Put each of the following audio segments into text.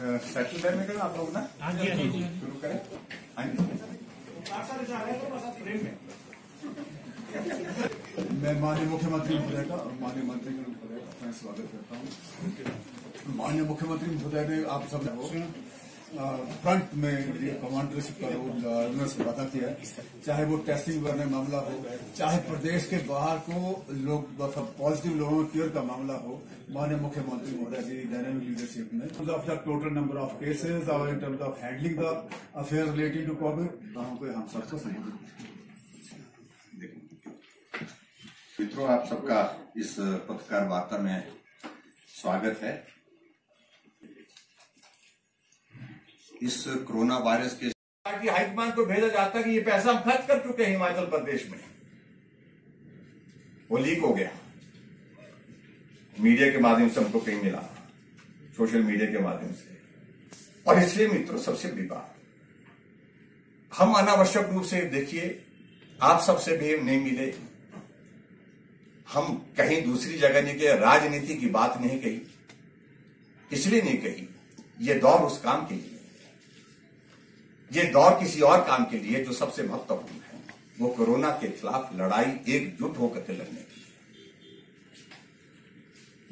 Settle का आप लोग ना हाँ हाँ हाँ। शुरू करें हाँ मैं माननीय मुख्यमंत्री महोदय का और माननीय मंत्री का मैं स्वागत करता हूँ माननीय मुख्यमंत्री महोदय ने आप सब फ्रंट में कमांडरशिप का रोल उन्होंने से पता किया है। चाहे वो टेस्टिंग करने मामला हो, चाहे प्रदेश के बाहर को लोग मतलब पॉजिटिव लोगों में क्योर का मामला हो, माननीय मुख्यमंत्री महोदय जी डायनामिक लीडरशिप में of the total number of cases और in terms of handling the affair related to Covid हम सबको सहयोग मित्रों, आप सबका इस पत्रकार वार्ता में स्वागत है इस कोरोना वायरस के पार्टी हाईकमान को भेजा जाता है कि ये पैसा हम खर्च कर चुके हैं हिमाचल प्रदेश में। वो लीक हो गया। मीडिया के माध्यम से हमको कहीं मिला, सोशल मीडिया के माध्यम से। और इसलिए मित्रों, सबसे बड़ी बात, हम अनावश्यक रूप से देखिए, आप सबसे भी नहीं मिले। हम कहीं दूसरी जगह नहीं गए, राजनीति की बात नहीं कही। इसलिए नहीं कही, ये दौर उस काम के लिए। ये दौर किसी और काम के लिए जो सबसे महत्वपूर्ण है। वो कोरोना के खिलाफ लड़ाई एकजुट होकर के लड़ने की है।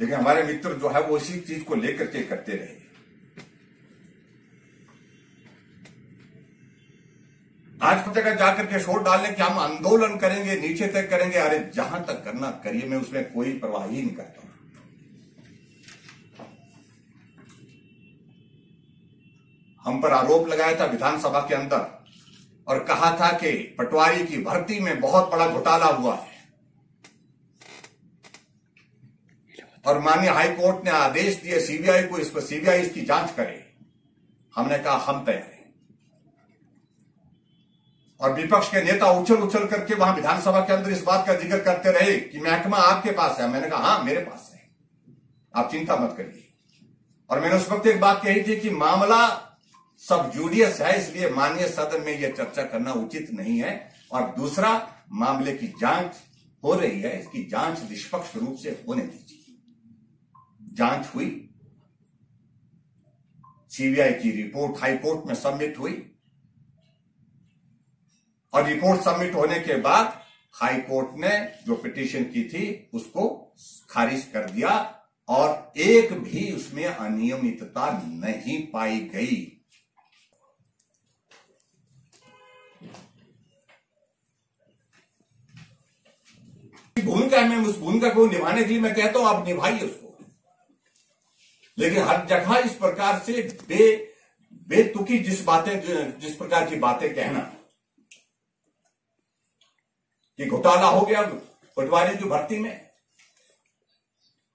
लेकिन हमारे मित्र जो है वो इसी चीज़ को लेकर के करते रहे। आज की जगह जाकर के शोर डालने कि हम आंदोलन करेंगे, नीचे तक करेंगे, अरे जहाँ तक करना करिए, मैं उसमें कोई परवाह ही नहीं करता। हम पर आरोप लगाया था विधानसभा के अंदर और कहा था कि पटवारी की भर्ती में बहुत बड़ा घोटाला हुआ है। और माननीय हाईकोर्ट ने आदेश दिए, सीबीआई को इस पर सीबीआई इसकी जाँच करे। हमने कहा, हम तैयार हैं। और विपक्ष के नेता उछल उछल करके वहाँ विधानसभा के अंदर इस बात का ज़िक्र करते रहे कि महकमा आपके पास है। मैंने कहा हाँ मेरे पास है। आप चिंता मत करिए। और मैंने उस वक्त एक बात कही थी कि मामला सब जूडियस है, इसलिए माननीय सदन में यह चर्चा करना उचित नहीं है। और दूसरा, मामले की जाँच हो रही है, इसकी जाँच निष्पक्ष रूप से होने दीजिए। जाँच हुई। सीबीआई की रिपोर्ट हाईकोर्ट में सबमिट हुई। और रिपोर्ट सबमिट होने के बाद हाईकोर्ट ने जो पिटीशन की थी, उसको खारिज कर दिया और एक भी उसमें अनियमितता नहीं पाई गई। भूमिका है मैं उस भूमिका को निभाने के लिए मैं कहता हूँ, आप निभाइए उसको। लेकिन हर जगह इस प्रकार से बे, बेतुकी जिस बातें, जिस प्रकार की बातें कहना। कि घोटाला हो गया पटवारी की भर्ती में।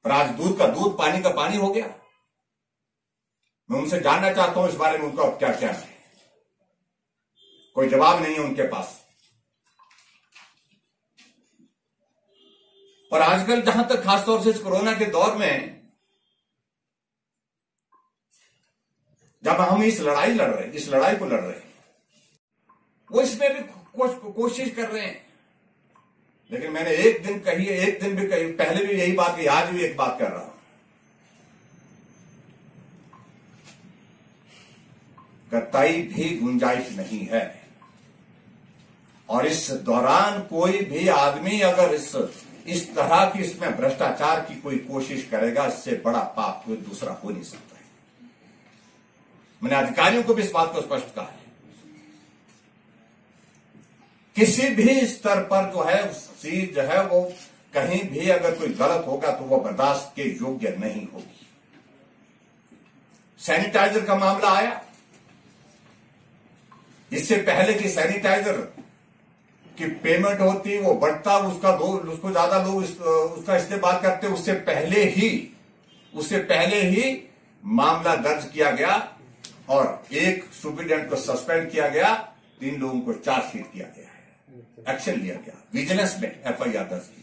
राजदूत का दूध, पानी का पानी हो गया। मैं उनसे जानना चाहता हूँ इस बारे में उनका क्या क्या है। कोई जवाब नहीं है उनके पास। और आजकल जहाँ तक खासतौर से इस कोरोना के दौर में, जब हम इस लड़ाई लड़ रहे हैं इस लड़ाई को लड़ रहे हैं, वो इसमें भी कोशिश कर रहे हैं। लेकिन मैंने एक दिन कही, एक दिन भी कही, पहले भी यही बात की आज भी एक बात कर रहा हूँ। कतई भी गुंजाइश नहीं है। और इस दौरान कोई भी आदमी अगर इस इस तरह की इसमें भ्रष्टाचार की कोई कोशिश करेगा, इससे बड़ा पाप कोई दूसरा हो नहीं सकता है। मैंने अधिकारियों को भी इस बात को स्पष्ट कहा है। किसी भी स्तर पर जो है चीज़ जो है, वो कहीं भी अगर कोई गलत होगा तो वो बर्दाश्त के योग्य नहीं होगी। सैनिटाइजर का मामला आया। इससे पहले कि सैनिटाइजर की पेमेंट होती वो बढ़ता उसका दो उसको ज़्यादा लोग उस, उसका इस्तेमाल करते उससे पहले ही उससे पहले ही मामला दर्ज किया गया और एक सुप्रिटेंडेंट को सस्पेंड किया गया तीन लोगों को चार्जशीट किया गया है। एक्शन लिया गया। विजिलेंस में एफआईआर दर्ज की।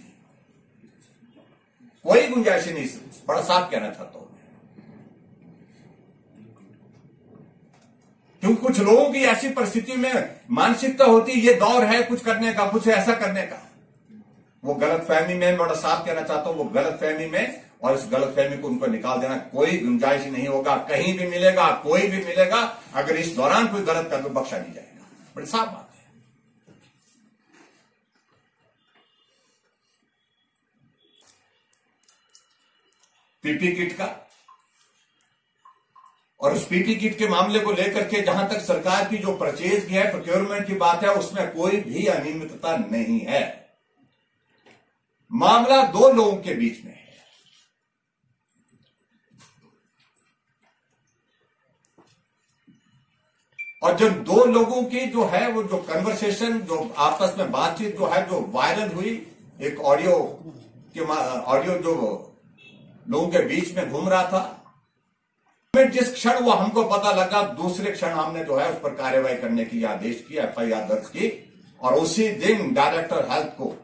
कोई गुंजाइश नहीं बड़ा साफ़ कहना चाहता हूँ क्योंकि कुछ लोगों की ऐसी परिस्थिति में मानसिकता होती, ये दौर है कुछ करने का, कुछ ऐसा करने का। वो गलत फहमी में बड़ा साफ़ कहना चाहता हूँ, वो गलत फहमी में और इस गलत फहमी को उनको निकाल देना कोई गुंजाइश नहीं होगा, कहीं भी मिलेगा, कोई भी मिलेगा, अगर इस दौरान कोई गलत कर तो बख्शा नहीं जाएगा। बड़ी साफ़ बात है। पीपी किट का और उस पीपी किट के मामले को लेकर के जहाँ तक सरकार की जो परचेज की है प्रोक्योरमेंट की बात है, उसमें कोई भी अनियमितता नहीं है। मामला दो लोगों के बीच में है। और जब दो लोगों की जो है, वो जो कन्वर्सेशन जो आपस में बातचीत जो है, जो वायरल हुई, एक ऑडियो के ऑडियो जो लोगों के बीच में घूम रहा था में जिस क्षण वो हमको पता लगा, दूसरे क्षण हमने जो है उस पर कार्यवाही करने की आदेश की एफआईआर दर्ज की। और उसी दिन डायरेक्टर हेल्थ को,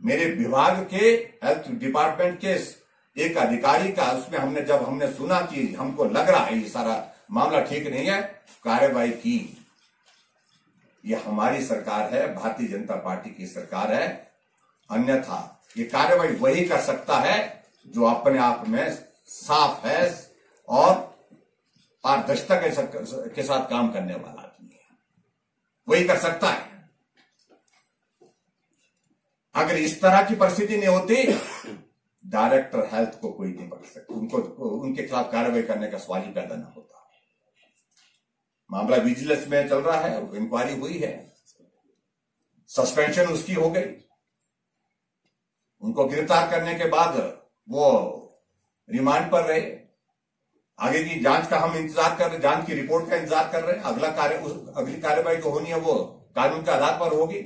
मेरे विभाग के हेल्थ डिपार्टमेंट के एक अधिकारी का, उसमें हमने जब हमने सुना कि हमको लग रहा है ये सारा मामला ठीक नहीं है कार्रवाई की। ये हमारी सरकार है, भारतीय जनता पार्टी की सरकार है। अन्यथा ये कार्रवाई वही कर सकता है जो अपने आप में साफ़ है और पारदर्शिता के के साथ काम करने वाला आदमी है। वही कर सकता है। अगर इस तरह की परिस्थिति नहीं होती, डायरेक्टर हेल्थ को कोई नहीं पकड़ सकता। उनको, उनके खिलाफ कार्रवाई करने का सवाल ही पैदा ना होता। मामला विजिलेंस में चल रहा है, इंक्वायरी हुई है। सस्पेंशन उसकी हो गई। उनको गिरफ़्तार करने के बाद वो रिमांड पर रहे। आगे की जाँच का हम इंतज़ार कर रहे जाँच की रिपोर्ट का इंतज़ार कर रहे हैं। अगला कार्य अगली कार्यवाही जो होनी है वो कानून के आधार पर होगी।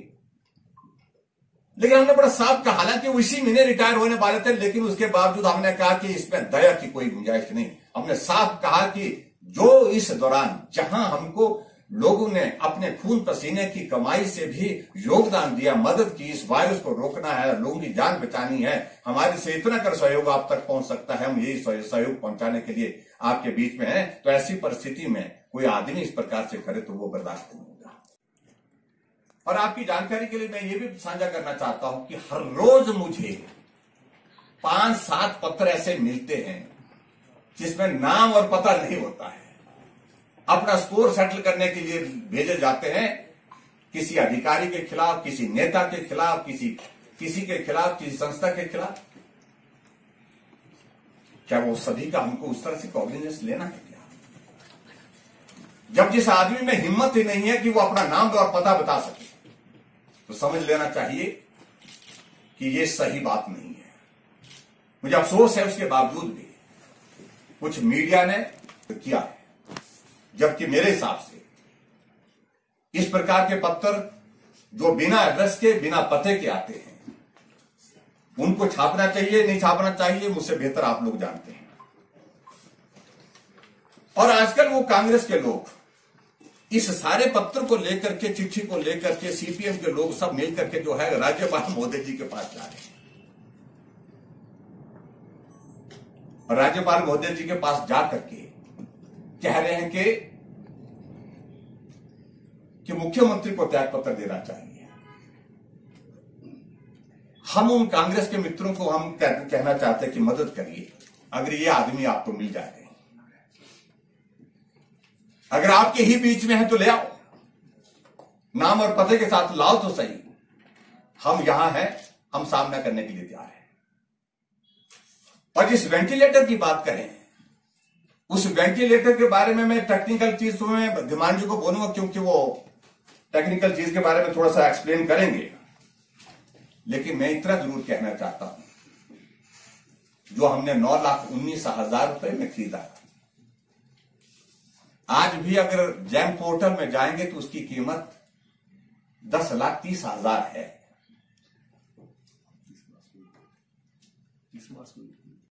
लेकिन हमने बड़ा साफ़ कहा, हालाँकि उसी महीने रिटायर होने वाले थे, लेकिन उसके बावजूद हमने कहा कि इसमें दया की कोई गुंजाइश नहीं। हमने साफ़ कहा कि जो इस दौरान जहाँ हमको लोगों ने अपने खून पसीने की कमाई से भी योगदान दिया, मदद की, इस वायरस को रोकना है, लोगों की जान बचानी है, हमारे से इतना कर सहयोग आप तक पहुँच सकता है, हम यही सहयोग पहुँचाने के लिए आपके बीच में है तो ऐसी परिस्थिति में कोई आदमी इस प्रकार से करे तो वो बर्दाश्त नहीं होगा। और आपकी जानकारी के लिए मैं ये भी साझा करना चाहता हूँ कि हर रोज मुझे पाँच सात पत्र ऐसे मिलते हैं जिसमें नाम और पता नहीं होता है। अपना स्कोर सेटल करने के लिए भेजे जाते हैं किसी अधिकारी के खिलाफ, किसी नेता के खिलाफ, किसी किसी के खिलाफ, किसी संस्था के खिलाफ। क्या वो सभी का हमको उस तरह से कॉग्निजेंस लेना है क्या? जब जिस आदमी में हिम्मत ही नहीं है कि वो अपना नाम और पता बता सके तो समझ लेना चाहिए कि ये सही बात नहीं है। मुझे अफसोस है उसके बावजूद भी, कुछ मीडिया ने किया है, जबकि मेरे हिसाब से इस प्रकार के पत्थर जो बिना एड्रेस के, बिना पते के आते हैं उनको छापना चाहिए, नहीं छापना चाहिए मुझसे बेहतर आप लोग जानते हैं। और आजकल वो कांग्रेस के लोग, इस सारे पत्र को लेकर के, चिट्ठी को लेकर के, सीपीएम के लोग सब मिलकर के जो है, राज्यपाल मोदी जी के पास जा रहे हैं। राज्यपाल मोदी जी के पास जाकर के कह रहे हैं कि कि मुख्यमंत्री को त्याग पत्र देना चाहिए। हम उन कांग्रेस के मित्रों को हम कहना चाहते हैं कि मदद करिए। अगर ये आदमी आपको मिल जाए अगर आपके ही बीच में है तो ले आओ। नाम और पते के साथ लाओ तो सही। हम यहाँ हैं, हम सामना करने के लिए तैयार हैं। और जिस वेंटिलेटर की बात करें, उस वेंटिलेटर के बारे में मैं टेक्निकल चीज़ में दिमान जी को बोलूँगा क्योंकि वो टेक्निकल चीज़ के बारे में थोड़ा सा एक्सप्लेन करेंगे। लेकिन मैं इतना ज़रूर कहना चाहता हूँ, जो हमने नौ लाख उन्नीस हज़ार रुपए में खरीदा आज भी अगर जैम पोर्टल में जाएँगे तो उसकी कीमत दस लाख तीस हज़ार है।